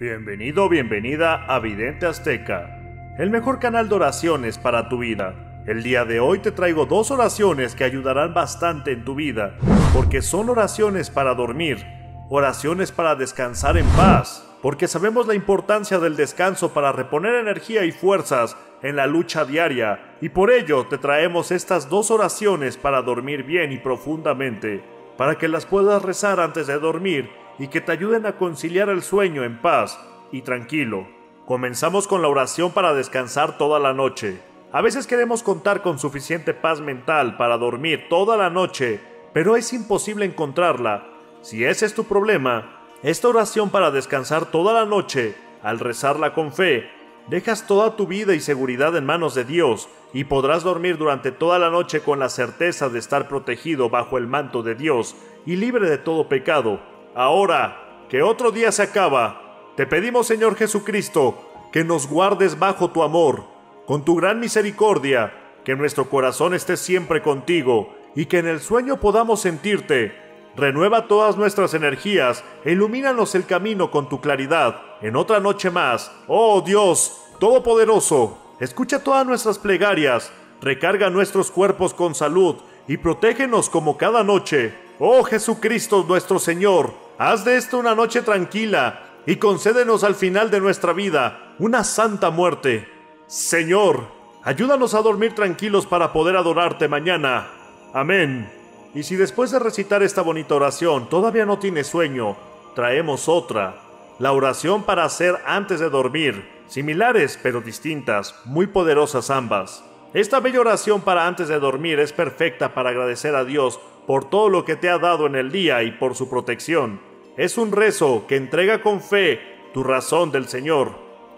Bienvenido o bienvenida a Vidente Azteca, el mejor canal de oraciones para tu vida. El día de hoy te traigo dos oraciones que ayudarán bastante en tu vida, porque son oraciones para dormir, oraciones para descansar en paz, porque sabemos la importancia del descanso para reponer energía y fuerzas en la lucha diaria, y por ello te traemos estas dos oraciones para dormir bien y profundamente, para que las puedas rezar antes de dormir y que te ayuden a conciliar el sueño en paz y tranquilo. Comenzamos con la oración para descansar toda la noche. A veces queremos contar con suficiente paz mental para dormir toda la noche, pero es imposible encontrarla. Si ese es tu problema, esta oración para descansar toda la noche, al rezarla con fe, dejas toda tu vida y seguridad en manos de Dios y podrás dormir durante toda la noche con la certeza de estar protegido bajo el manto de Dios y libre de todo pecado. Ahora que otro día se acaba, te pedimos Señor Jesucristo que nos guardes bajo tu amor, con tu gran misericordia, que nuestro corazón esté siempre contigo y que en el sueño podamos sentirte. Renueva todas nuestras energías e ilumínanos el camino con tu claridad. En otra noche más, oh Dios Todopoderoso, escucha todas nuestras plegarias, recarga nuestros cuerpos con salud y protégenos como cada noche. Oh Jesucristo nuestro Señor, Haz de esto una noche tranquila y concédenos al final de nuestra vida una santa muerte. Señor, ayúdanos a dormir tranquilos para poder adorarte mañana. Amén. Y si después de recitar esta bonita oración todavía no tienes sueño, traemos otra. La oración para hacer antes de dormir, similares pero distintas, muy poderosas ambas. Esta bella oración para antes de dormir es perfecta para agradecer a Dios por todo lo que te ha dado en el día y por su protección. Es un rezo que entrega con fe tu razón del Señor.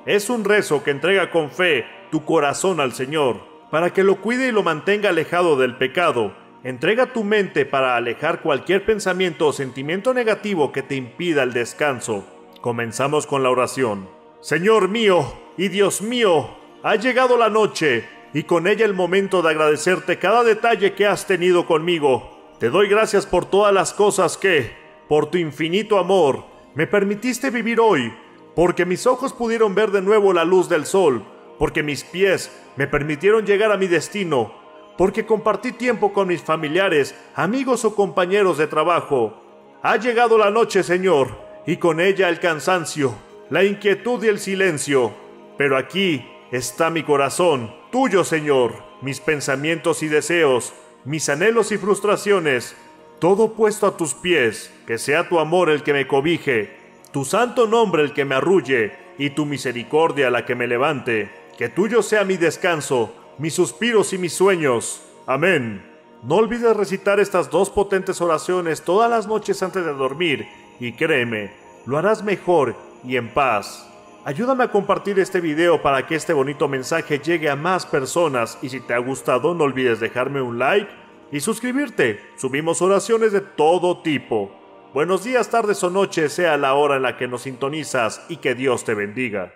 Es un rezo que entrega con fe tu corazón al Señor, para que lo cuide y lo mantenga alejado del pecado. Entrega tu mente para alejar cualquier pensamiento o sentimiento negativo que te impida el descanso. Comenzamos con la oración. Señor mío y Dios mío, ha llegado la noche y con ella el momento de agradecerte cada detalle que has tenido conmigo. Te doy gracias por todas las cosas que, por tu infinito amor, me permitiste vivir hoy, porque mis ojos pudieron ver de nuevo la luz del sol, porque mis pies me permitieron llegar a mi destino, porque compartí tiempo con mis familiares, amigos o compañeros de trabajo. Ha llegado la noche, Señor, y con ella el cansancio, la inquietud y el silencio. Pero aquí está mi corazón, tuyo, Señor, mis pensamientos y deseos, mis anhelos y frustraciones, todo puesto a tus pies, que sea tu amor el que me cobije, tu santo nombre el que me arrulle, y tu misericordia la que me levante, que tuyo sea mi descanso, mis suspiros y mis sueños. Amén. No olvides recitar estas dos potentes oraciones todas las noches antes de dormir, y créeme, lo harás mejor y en paz. Ayúdame a compartir este video para que este bonito mensaje llegue a más personas y si te ha gustado no olvides dejarme un like y suscribirte. Subimos oraciones de todo tipo. Buenos días, tardes o noches, sea la hora en la que nos sintonizas y que Dios te bendiga.